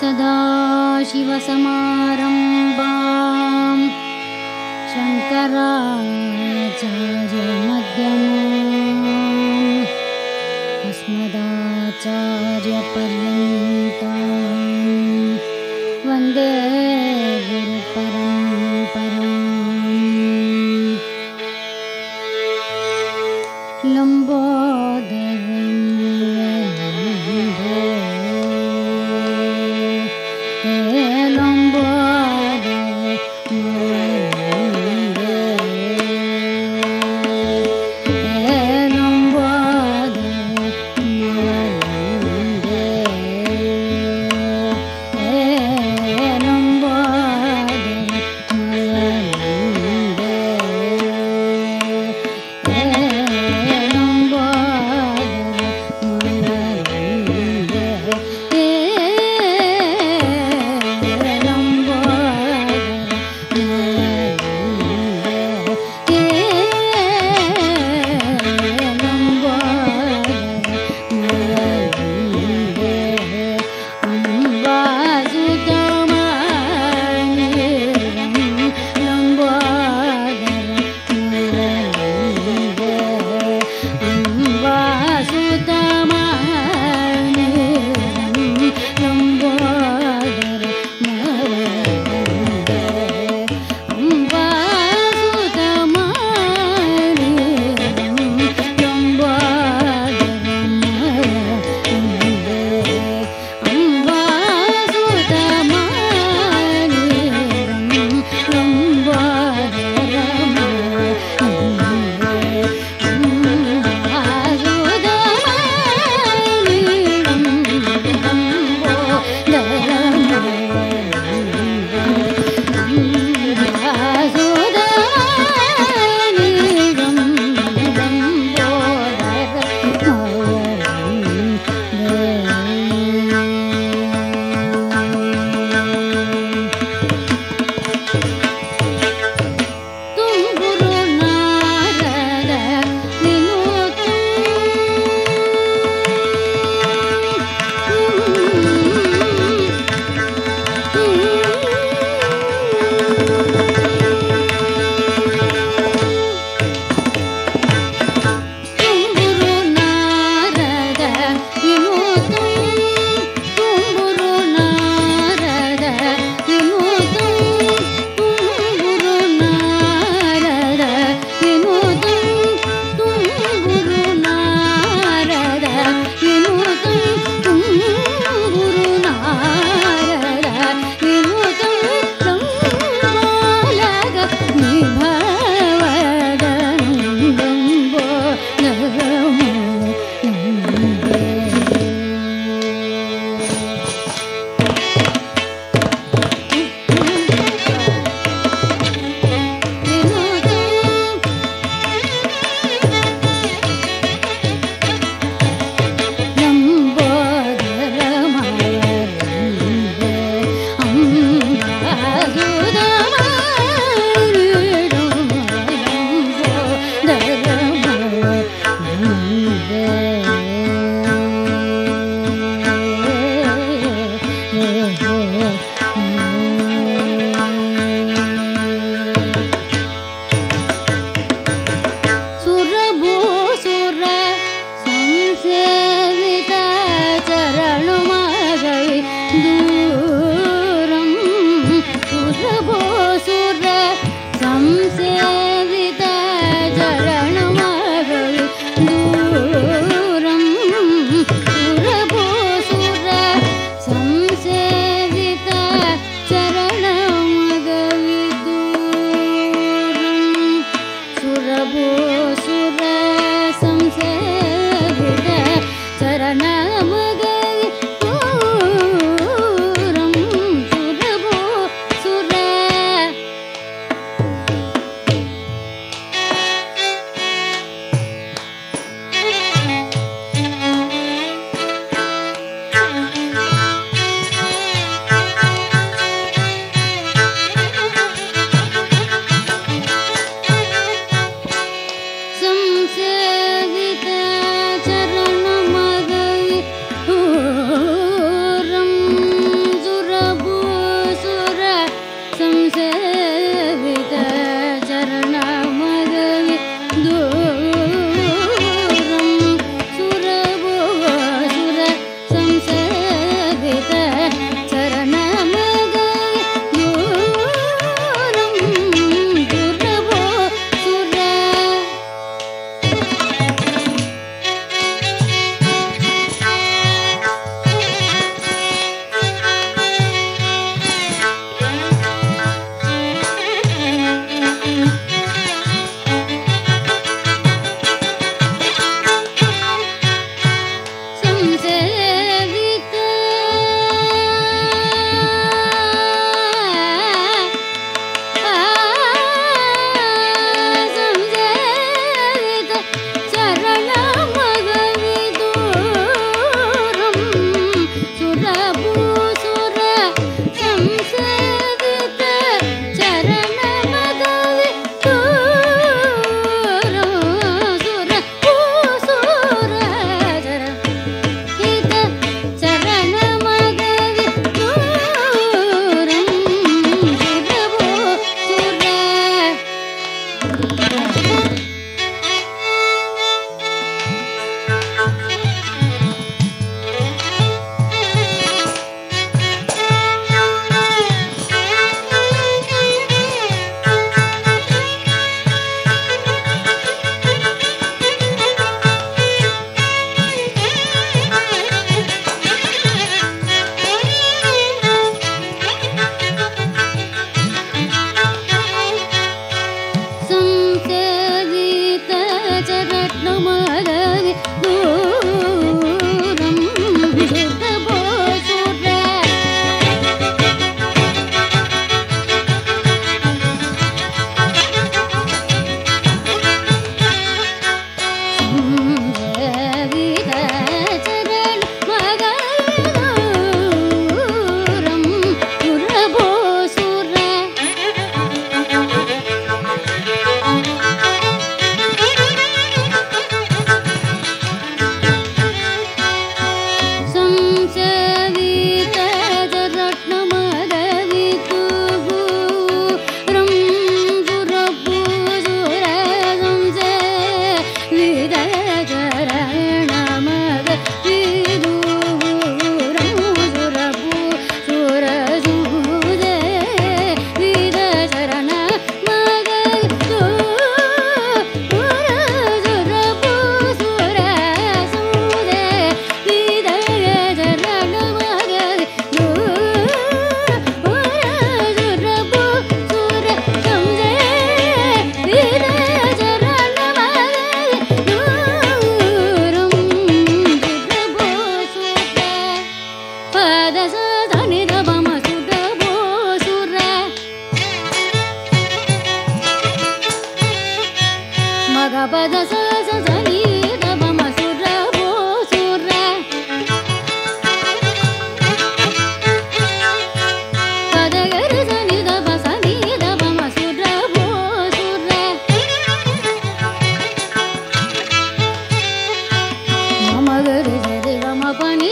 सदाशिवसमारम्भाम्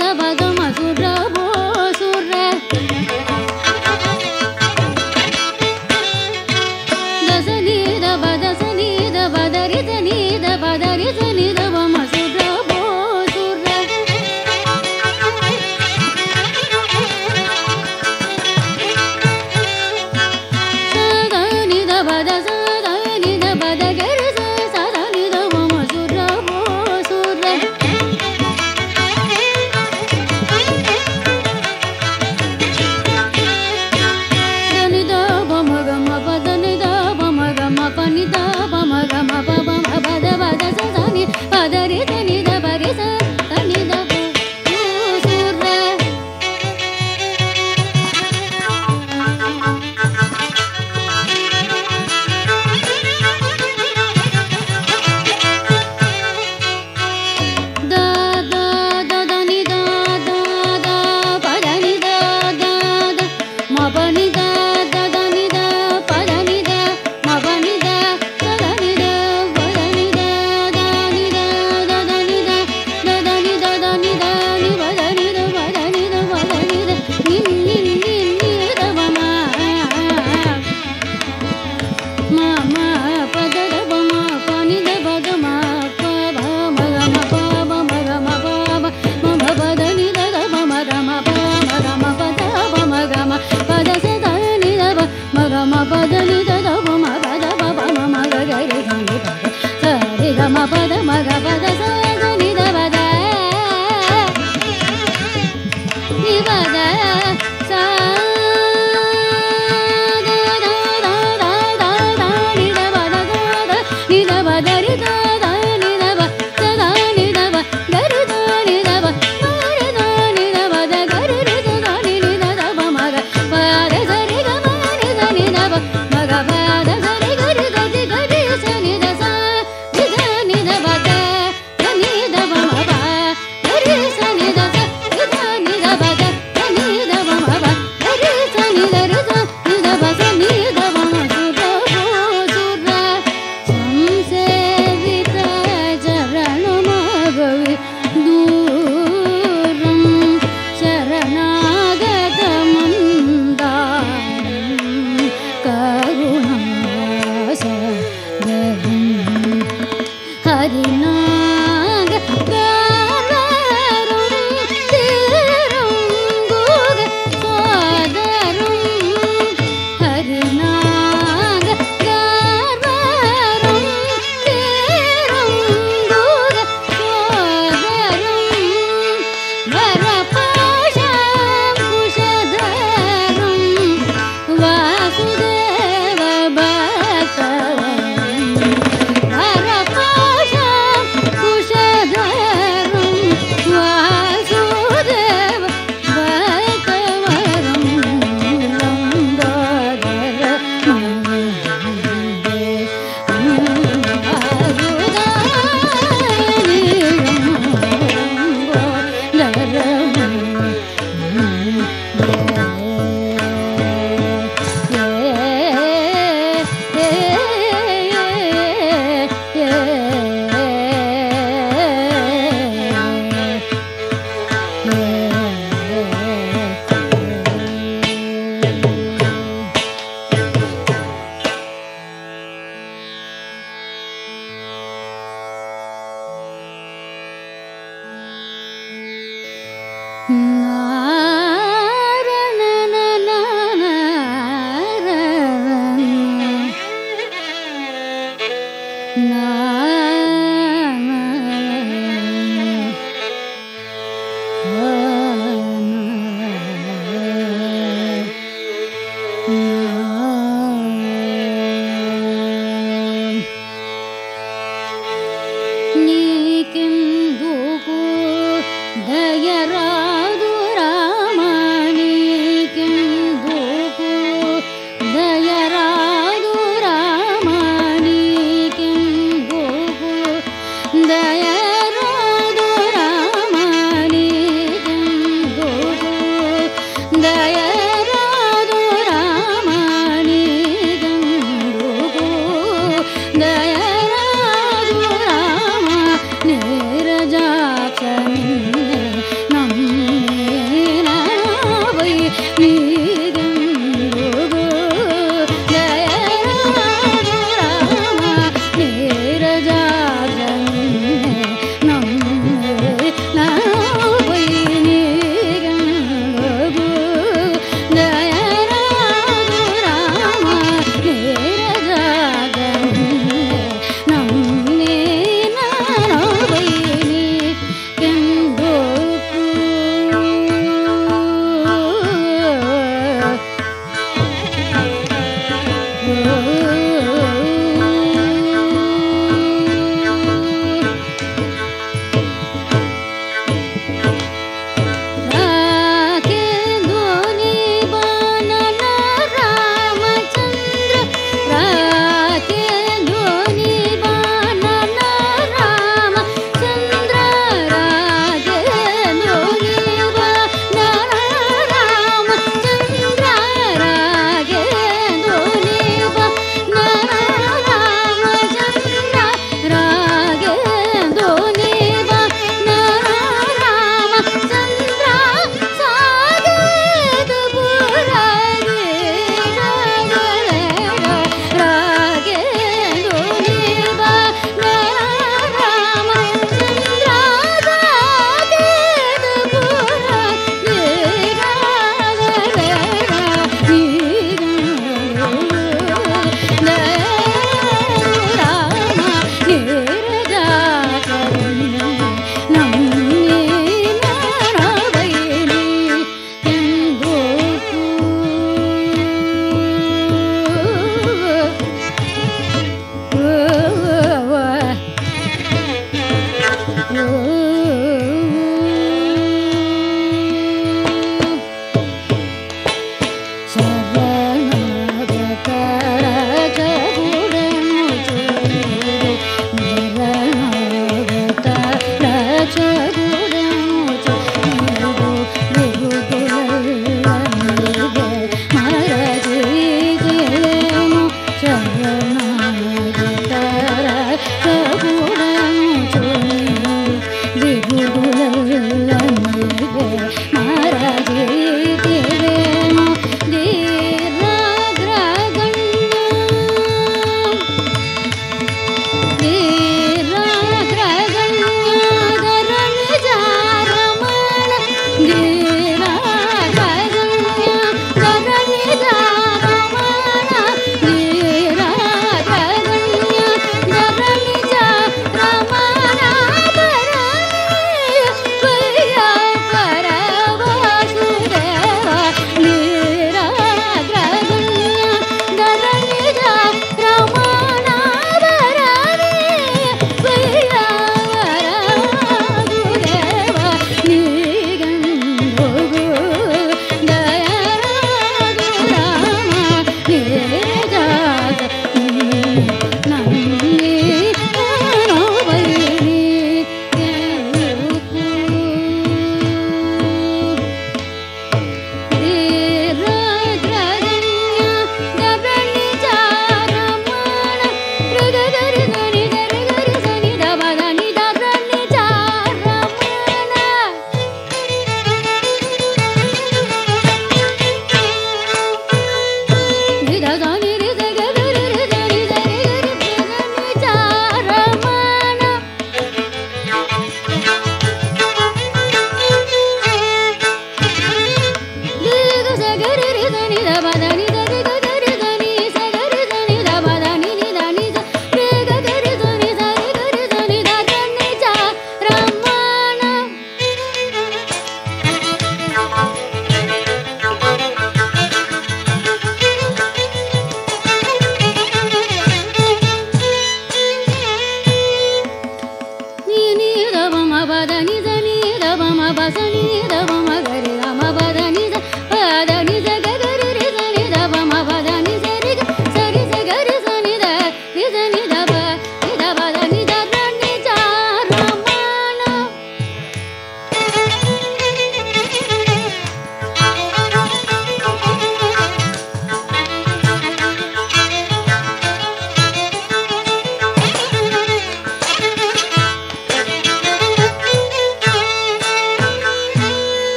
வேதவக மதுரபோசுர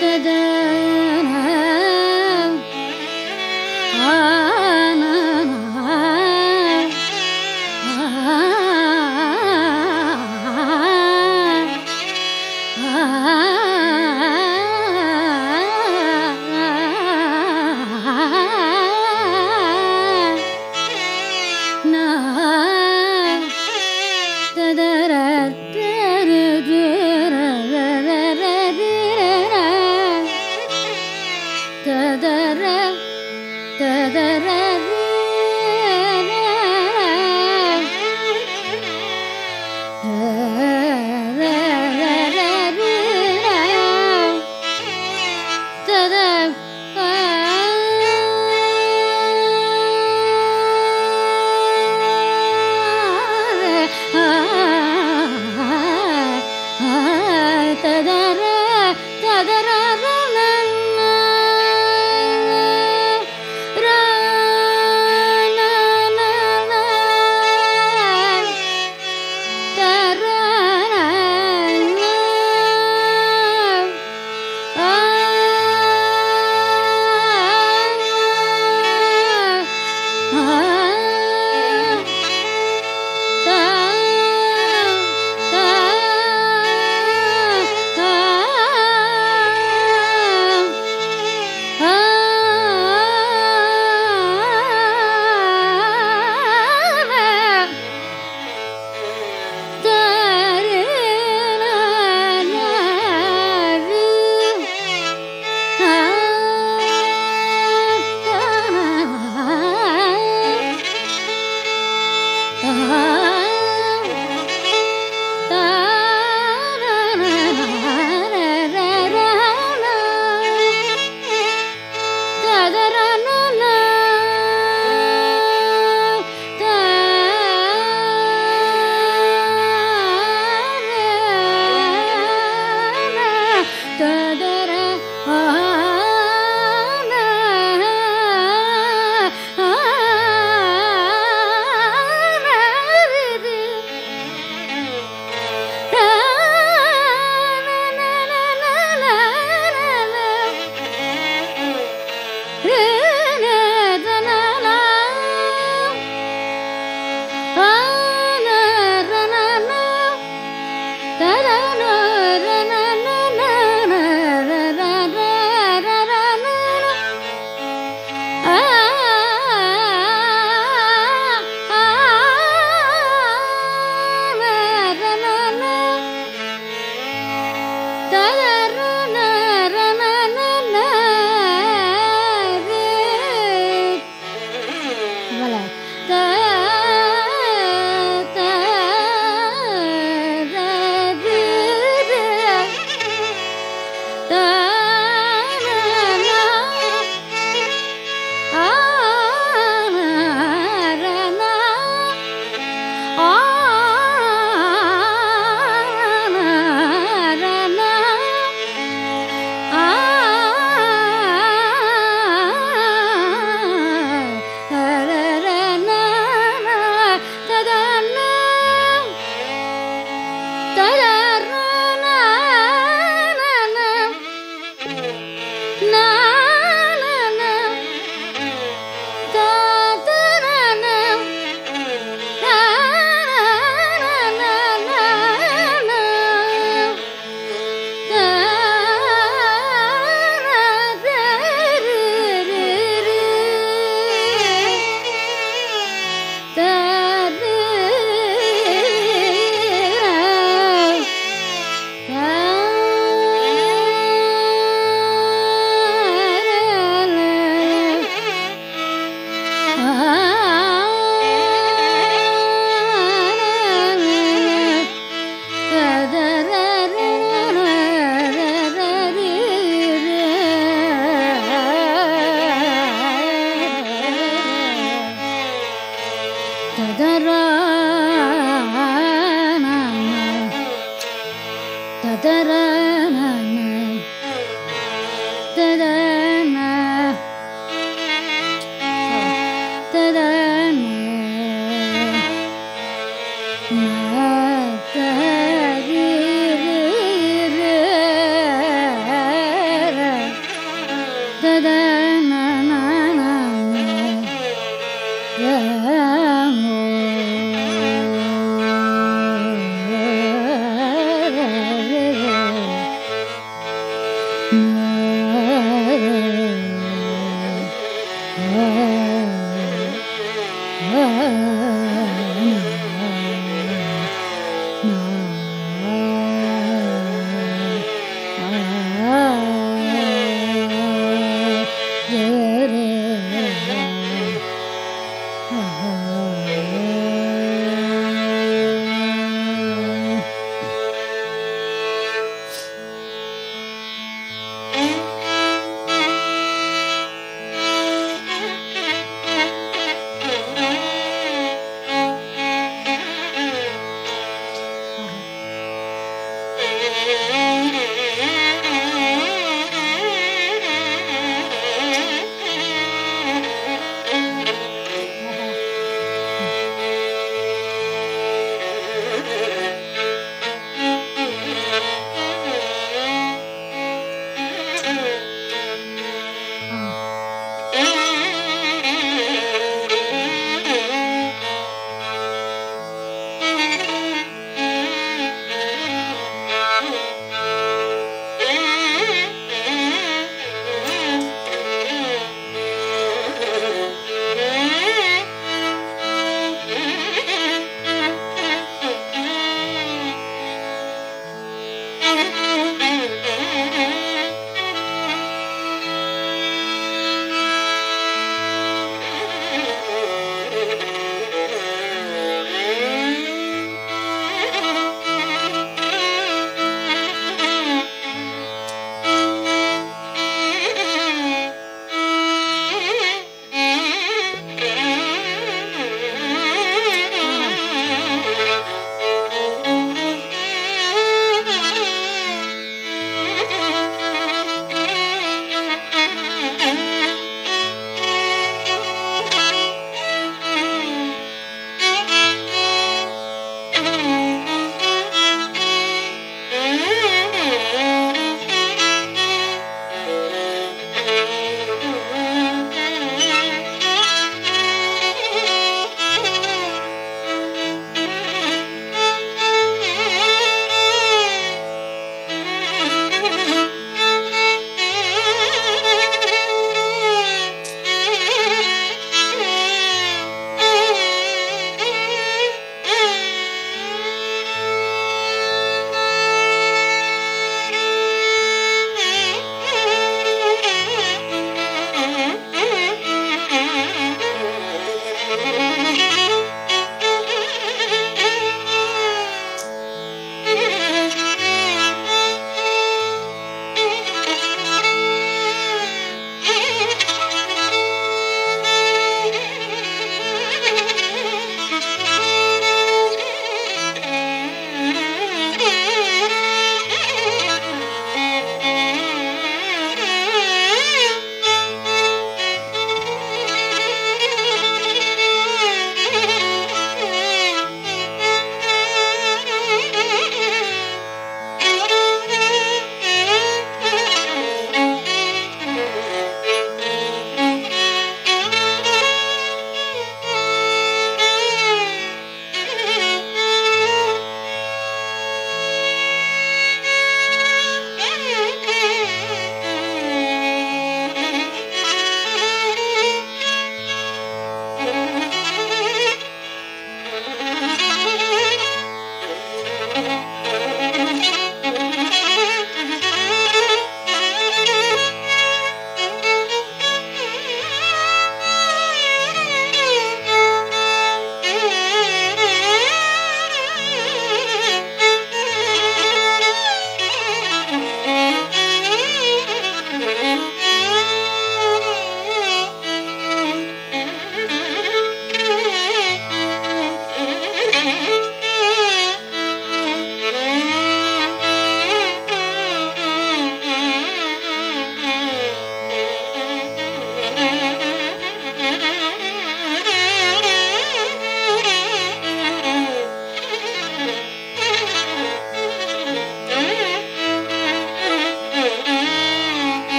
तदा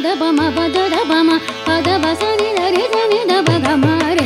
पद पम पद पम पद बस निधरि धनि दब गमर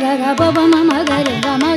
ga ga ba ba ma ma ga re ga ma